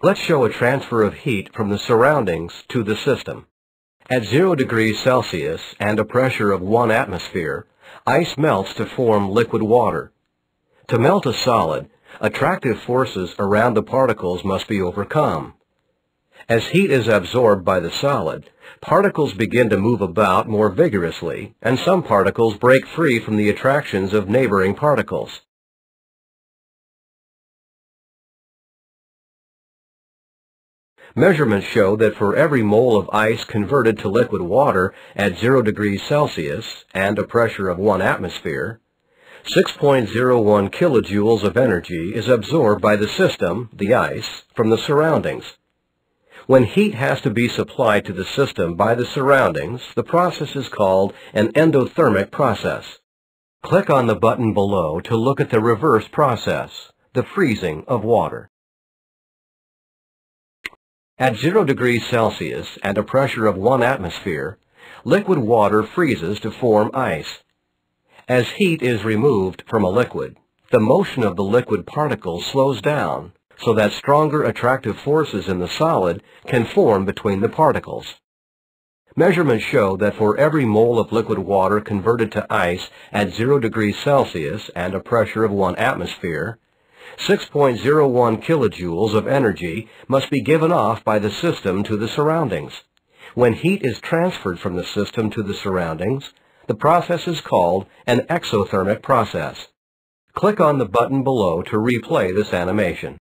Let's show a transfer of heat from the surroundings to the system. At 0 degrees Celsius and a pressure of 1 atmosphere, ice melts to form liquid water. To melt a solid, attractive forces around the particles must be overcome. As heat is absorbed by the solid, particles begin to move about more vigorously, and some particles break free from the attractions of neighboring particles. Measurements show that for every mole of ice converted to liquid water at 0 degrees Celsius and a pressure of 1 atmosphere, 6.01 kilojoules of energy is absorbed by the system, the ice, from the surroundings. When heat has to be supplied to the system by the surroundings, the process is called an endothermic process. Click on the button below to look at the reverse process, the freezing of water. At 0 degrees Celsius and a pressure of 1 atmosphere, liquid water freezes to form ice. As heat is removed from a liquid, the motion of the liquid particles slows down so that stronger attractive forces in the solid can form between the particles. Measurements show that for every mole of liquid water converted to ice at 0 degrees Celsius and a pressure of 1 atmosphere, 6.01 kilojoules of energy must be given off by the system to the surroundings. When heat is transferred from the system to the surroundings, the process is called an exothermic process. Click on the button below to replay this animation.